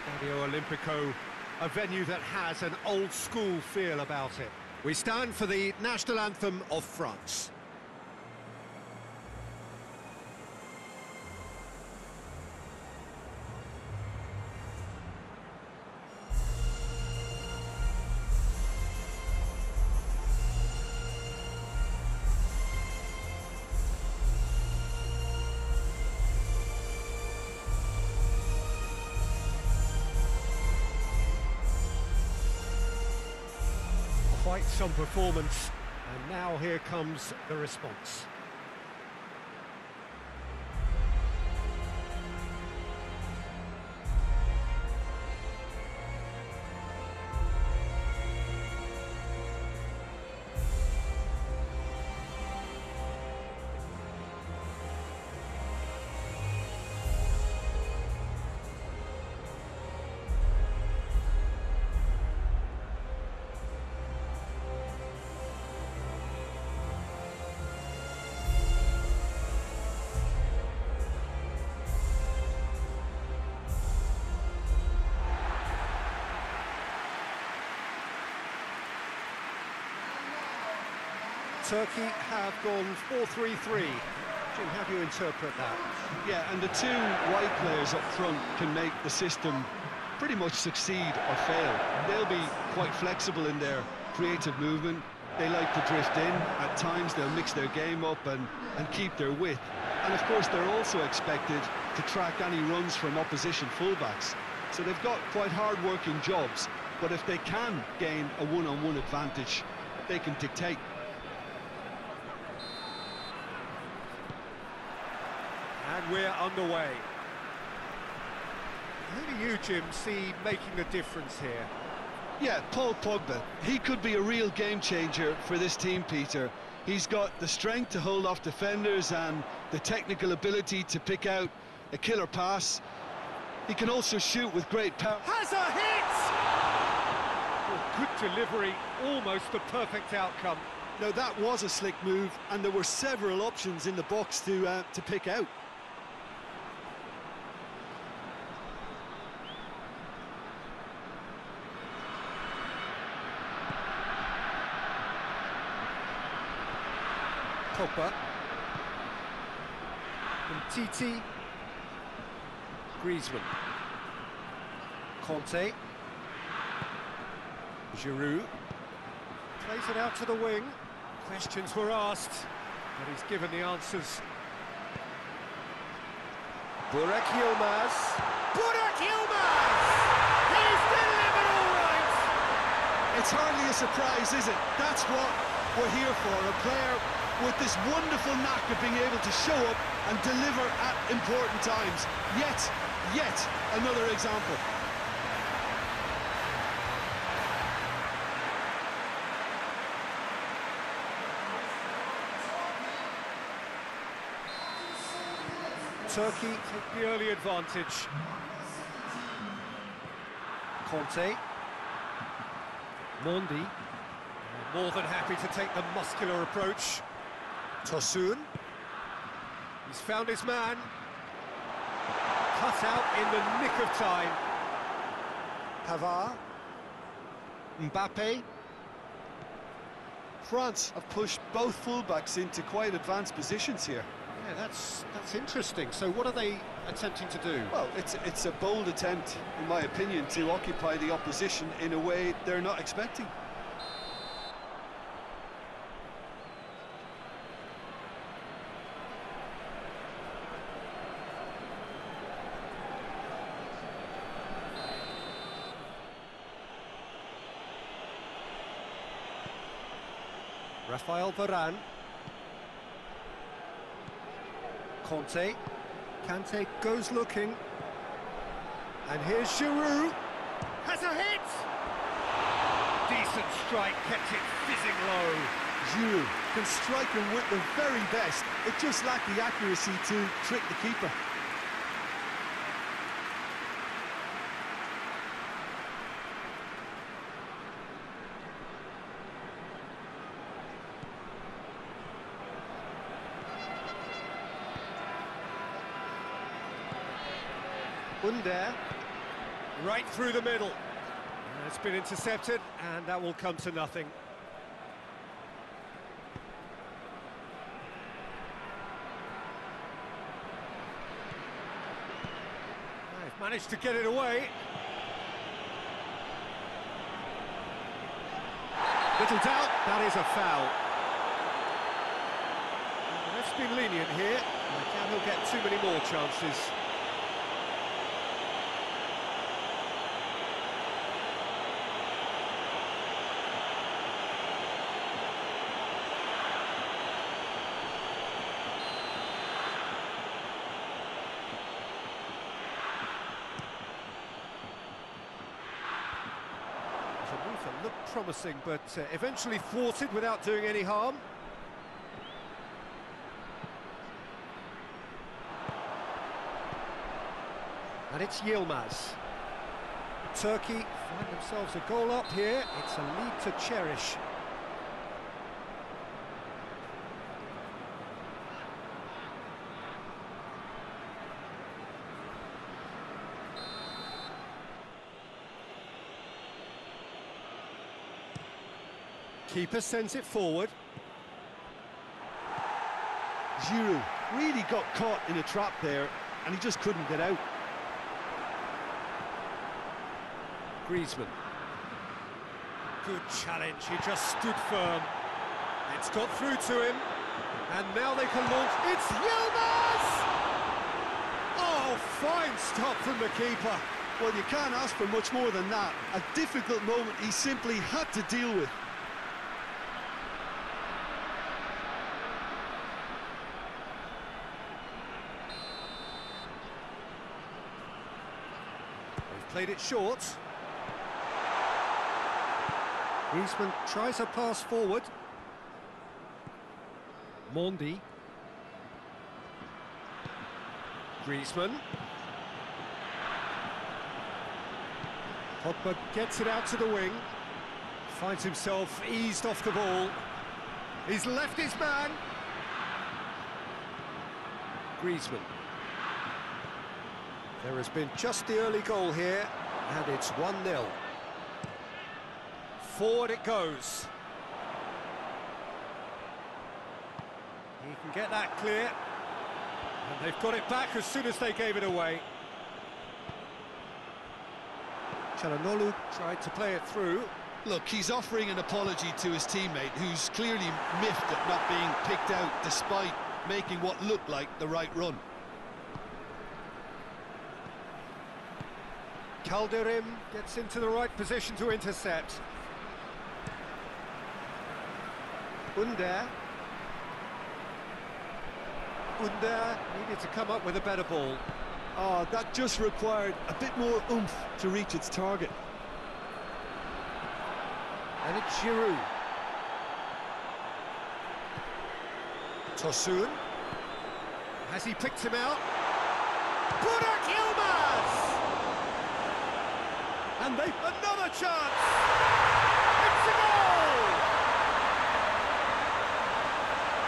Stadio Olimpico, a venue that has an old-school feel about it. We stand for the national anthem of France. Quite some performance, and now here comes the response. Turkey have gone 4-3-3. Jim, how do you interpret that? Yeah, and the two wide players up front can make the system pretty much succeed or fail. They'll be quite flexible in their creative movement. They like to drift in. At times they'll mix their game up and, and keep their width. And of course they're also expected to track any runs from opposition fullbacks. So they've got quite hard-working jobs, but if they can gain a one-on-one -on -one advantage, they can dictate. And we're underway. Who do you, Jim, see making the difference here? Yeah, Paul Pogba. He could be a real game changer for this team, Peter. He's got the strength to hold off defenders and the technical ability to pick out a killer pass. He can also shoot with great power. Has a hit! Good delivery, almost the perfect outcome. Now that was a slick move, and there were several options in the box to uh, to pick out. Pogba. And Titi. Griezmann. Conte. Giroud. Plays it out to the wing. Questions were asked, but he's given the answers. Burak Yilmaz. Burak Yilmaz! He's delivered all right! It's hardly a surprise, is it? That's what we're here for, a player with this wonderful knack of being able to show up and deliver at important times. Yet, yet another example. Turkey took the early advantage. Conte. Mondi. More than happy to take the muscular approach. Tosun. He's found his man. Cut out in the nick of time. Pavard. Mbappe. France have pushed both fullbacks into quite advanced positions here. Yeah, that's that's interesting. So what are they attempting to do? Well, it's it's a bold attempt, in my opinion, to occupy the opposition in a way they're not expecting. Rafael Varane. Conte. Kante goes looking. And here's Giroud. Has a hit! Decent strike, kept it fizzing low. Giroud can strike him with the very best. It just lacked the accuracy to trick the keeper. Under. Right through the middle. It's been intercepted, and that will come to nothing. They've managed to get it away. Little doubt, that is a foul. The ref's been lenient here. He'll get too many more chances. The move that looked promising, but uh, eventually thwarted without doing any harm. And it's Yilmaz. Turkey find themselves a goal up here. It's a lead to cherish. Keeper sends it forward. Giroud really got caught in a trap there, and he just couldn't get out. Griezmann. Good challenge, he just stood firm. It's got through to him, and now they can launch. It's Yilmaz! Oh, fine stop from the keeper. Well, you can't ask for much more than that. A difficult moment he simply had to deal with. Played it short. Griezmann tries a pass forward. Mondi. Griezmann. Pogba gets it out to the wing. Finds himself eased off the ball. He's left his man. Griezmann. There has been just the early goal here, and it's 1-0. Forward it goes. He can get that clear. And they've got it back as soon as they gave it away. Calhanoglu tried to play it through. Look, he's offering an apology to his teammate, who's clearly miffed at not being picked out despite making what looked like the right run. Kaldirim gets into the right position to intercept. Under. Under needed to come up with a better ball. Oh, that just required a bit more oomph to reach its target. And it's Giroud. Tosun. Has he picked him out? Burak Yilmaz! And they've another chance! It's a goal!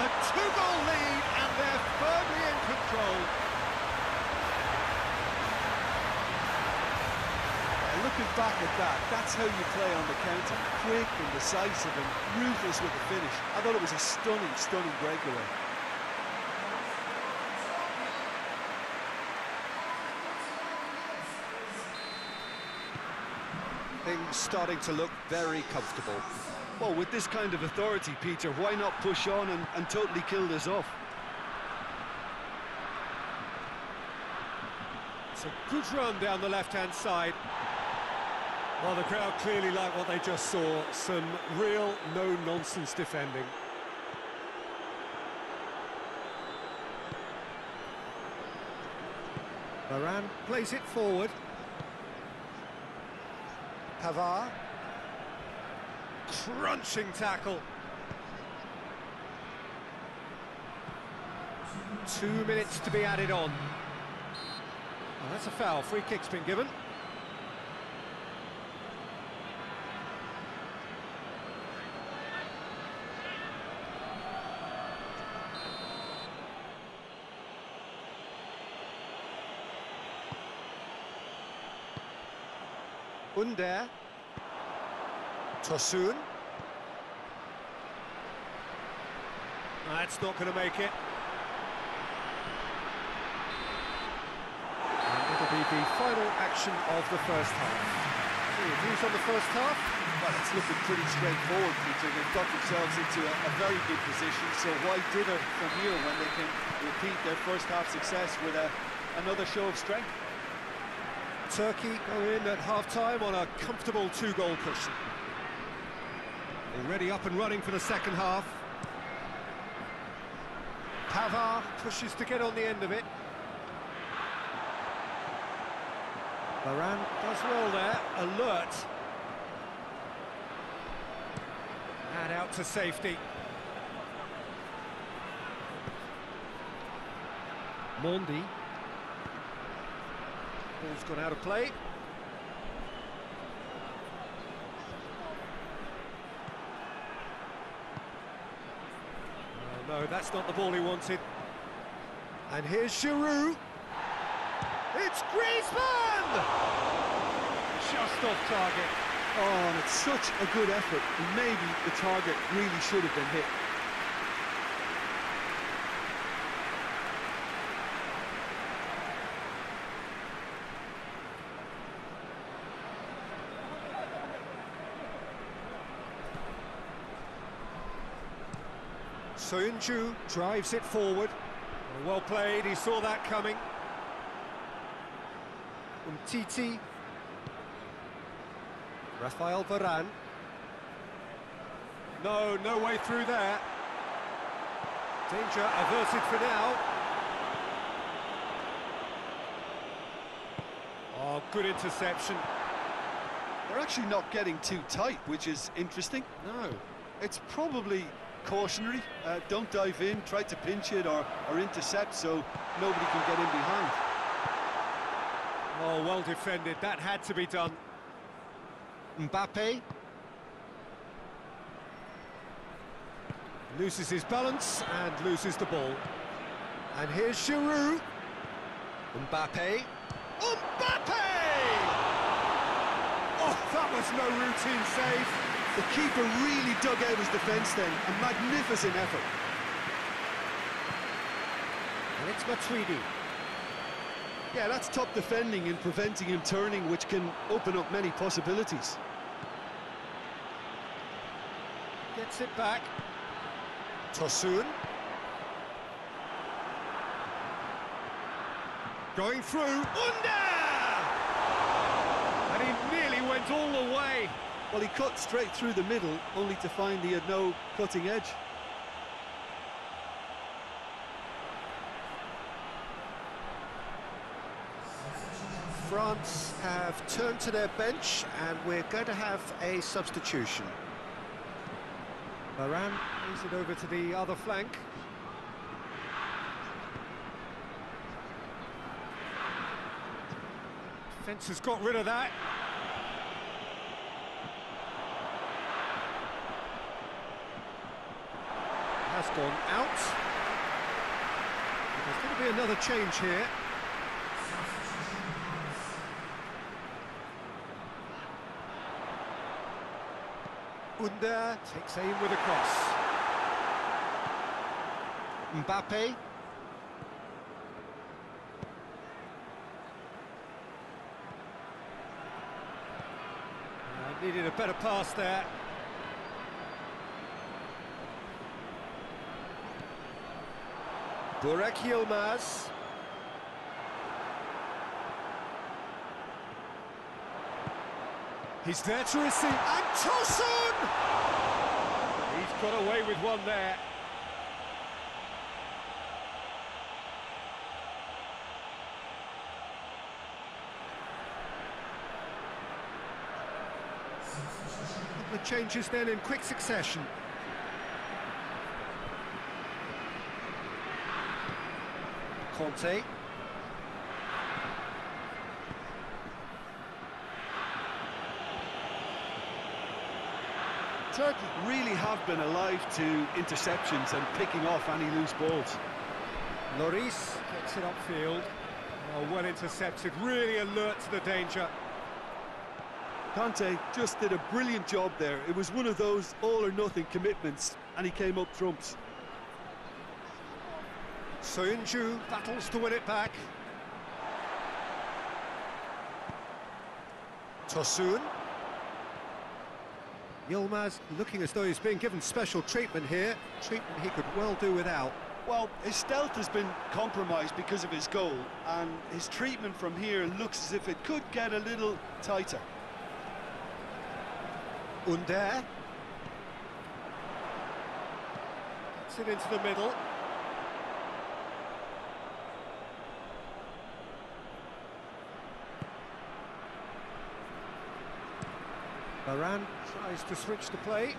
A two-goal lead, and they're firmly in control. Looking back at that, that's how you play on the counter. Quick and decisive and ruthless with the finish. I thought it was a stunning, stunning breakaway. Things starting to look very comfortable. Well, with this kind of authority, Peter, why not push on and, and totally kill this off? It's a good run down the left-hand side. Well, the crowd clearly like what they just saw. Some real no-nonsense defending. Varane plays it forward. Pavard. Crunching tackle. Two minutes to be added on. That's a foul. Free kick's been given. Under. Tosun. That's not going to make it. And it'll be the final action of the first half. Any views on the first half? Well, it's looking pretty straightforward, Peter. They've got themselves into a, a very good position, so why dither from here when they can repeat their first half success with a, another show of strength? Turkey go in at half-time on a comfortable two-goal cushion. Already up and running for the second half. Pavard pushes to get on the end of it. Varane does well there, alert. And out to safety. Mondi. Ball's gone out of play. Oh, no, that's not the ball he wanted. And here's Giroud. It's Griezmann! Just off target. Oh, and it's such a good effort. Maybe the target really should have been hit. Soyuncu drives it forward. Well played, he saw that coming. Umtiti. Rafael Varane. No, no way through there. Danger averted for now. Oh, good interception. They're actually not getting too tight, which is interesting. No. It's probably cautionary. Uh, don't dive in, try to pinch it or, or intercept so nobody can get in behind. Oh, well defended. That had to be done. Mbappe. Loses his balance and loses the ball. And here's Giroud. Mbappe. Mbappe! Oh, that was no routine save. The keeper really dug out his defence then. A magnificent effort. And it's Matuidi. Yeah, that's top defending and preventing him turning, which can open up many possibilities. Gets it back. Tosun. Going through. Under! And he nearly went all the way. Well, he cut straight through the middle, only to find he had no cutting edge. France have turned to their bench and we're going to have a substitution. Varane moves it over to the other flank. Defence has got rid of that. Has gone out. There's going to be another change here. Under takes aim with a cross. Mbappe. Uh, needed a better pass there. Burak Yilmaz. He's there to receive. And Tosun! He's got away with one there. the changes then in quick succession. Conte. Turkey really have been alive to interceptions and picking off any loose balls. Lloris gets it upfield. Oh, well intercepted, really alert to the danger. Conte just did a brilliant job there. It was one of those all-or-nothing commitments, and he came up trumps. Soyuncu battles to win it back. Tosun. Yilmaz looking as though he's being given special treatment here. Treatment he could well do without. Well, his stealth has been compromised because of his goal, and his treatment from here looks as if it could get a little tighter. Under. Gets it into the middle. Varane tries to switch the play.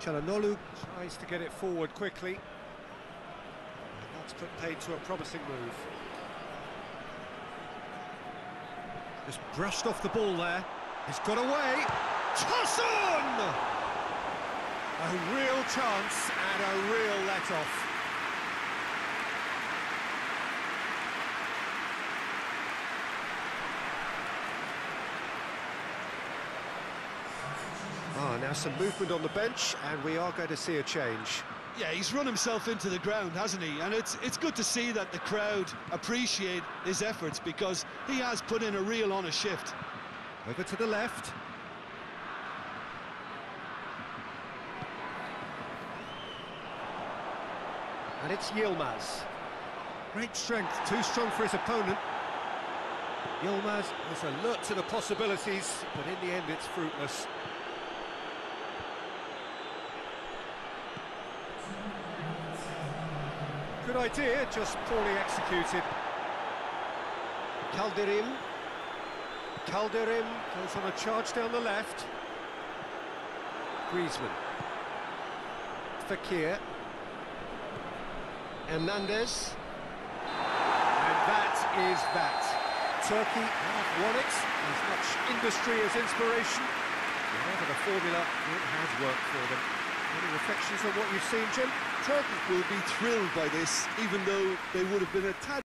Calhanoglu tries to get it forward quickly. And that's put paid to a promising move. Just brushed off the ball there. He's got away. Tosun! A real chance and a real let-off. Now some movement on the bench, and we are going to see a change. Yeah, he's run himself into the ground, hasn't he? And it's it's good to see that the crowd appreciate his efforts because he has put in a real honest shift. Over to the left. And it's Yilmaz. Great strength, too strong for his opponent. Yilmaz is alert to the possibilities, but in the end it's fruitless. Good idea, just poorly executed. Kaldirim. Kaldirim goes on a charge down the left. Griezmann. Fekir. Hernandez. And that is that. Turkey have won it. As much industry as inspiration. Whatever the formula, it has worked for them. Any reflections on what you've seen, Jim? Turkey will be thrilled by this, even though they would have been a tad